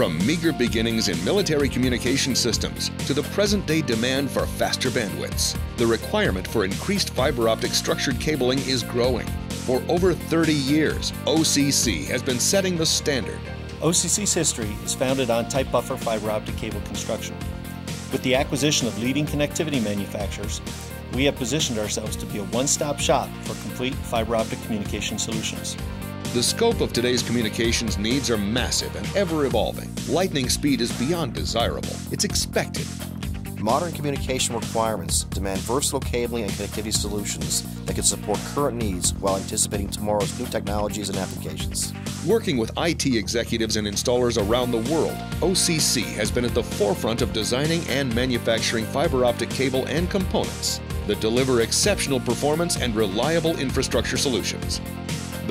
From meager beginnings in military communication systems to the present day demand for faster bandwidths, the requirement for increased fiber optic structured cabling is growing. For over 30 years, OCC has been setting the standard. OCC's history is founded on tight buffer fiber optic cable construction. With the acquisition of leading connectivity manufacturers, we have positioned ourselves to be a one stop shop for complete fiber optic communication solutions. The scope of today's communications needs are massive and ever evolving. Lightning speed is beyond desirable, it's expected. Modern communication requirements demand versatile cabling and connectivity solutions that can support current needs while anticipating tomorrow's new technologies and applications. Working with IT executives and installers around the world, OCC has been at the forefront of designing and manufacturing fiber optic cable and components that deliver exceptional performance and reliable infrastructure solutions.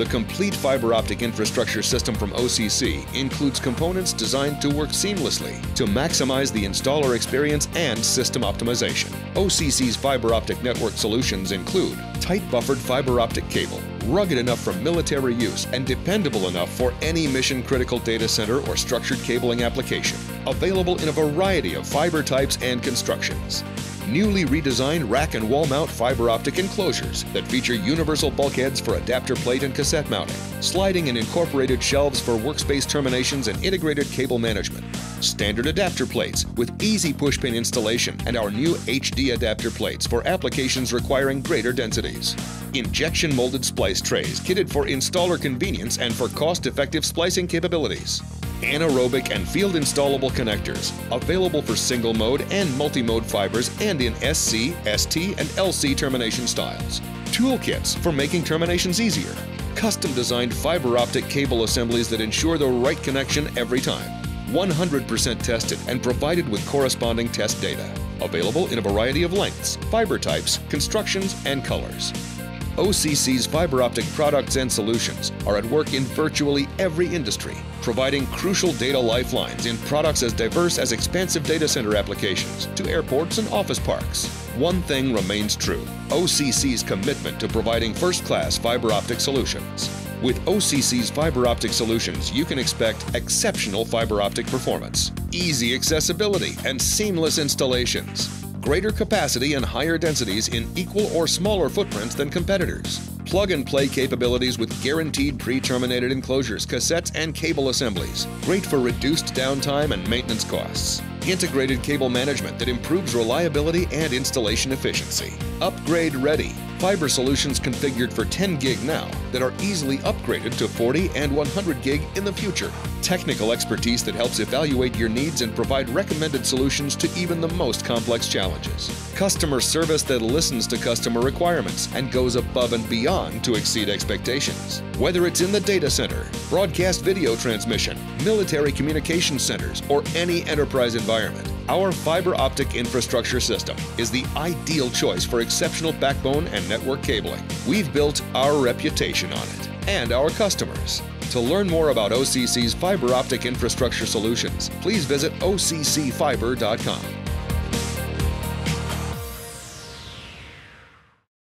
The complete fiber optic infrastructure system from OCC includes components designed to work seamlessly to maximize the installer experience and system optimization. OCC's fiber optic network solutions include tight buffered fiber optic cable, rugged enough for military use and dependable enough for any mission critical data center or structured cabling application, available in a variety of fiber types and constructions newly redesigned rack and wall mount fiber optic enclosures that feature universal bulkheads for adapter plate and cassette mounting, sliding and incorporated shelves for workspace terminations and integrated cable management, standard adapter plates with easy pushpin installation and our new HD adapter plates for applications requiring greater densities. Injection molded splice trays kitted for installer convenience and for cost-effective splicing capabilities anaerobic and field installable connectors, available for single mode and multi-mode fibers and in SC, ST, and LC termination styles. Toolkits for making terminations easier. Custom designed fiber optic cable assemblies that ensure the right connection every time. 100% tested and provided with corresponding test data. Available in a variety of lengths, fiber types, constructions, and colors. OCC's fiber optic products and solutions are at work in virtually every industry, providing crucial data lifelines in products as diverse as expansive data center applications to airports and office parks. One thing remains true OCC's commitment to providing first class fiber optic solutions. With OCC's fiber optic solutions, you can expect exceptional fiber optic performance, easy accessibility, and seamless installations greater capacity and higher densities in equal or smaller footprints than competitors. Plug and play capabilities with guaranteed pre-terminated enclosures, cassettes, and cable assemblies. Great for reduced downtime and maintenance costs. Integrated cable management that improves reliability and installation efficiency. Upgrade ready. Fiber solutions configured for 10 gig now that are easily upgraded to 40 and 100 gig in the future. Technical expertise that helps evaluate your needs and provide recommended solutions to even the most complex challenges. Customer service that listens to customer requirements and goes above and beyond to exceed expectations. Whether it's in the data center, broadcast video transmission, military communication centers, or any enterprise environment, our fiber optic infrastructure system is the ideal choice for exceptional backbone and network cabling. We've built our reputation on it and our customers. To learn more about OCC's fiber optic infrastructure solutions, please visit occfiber.com.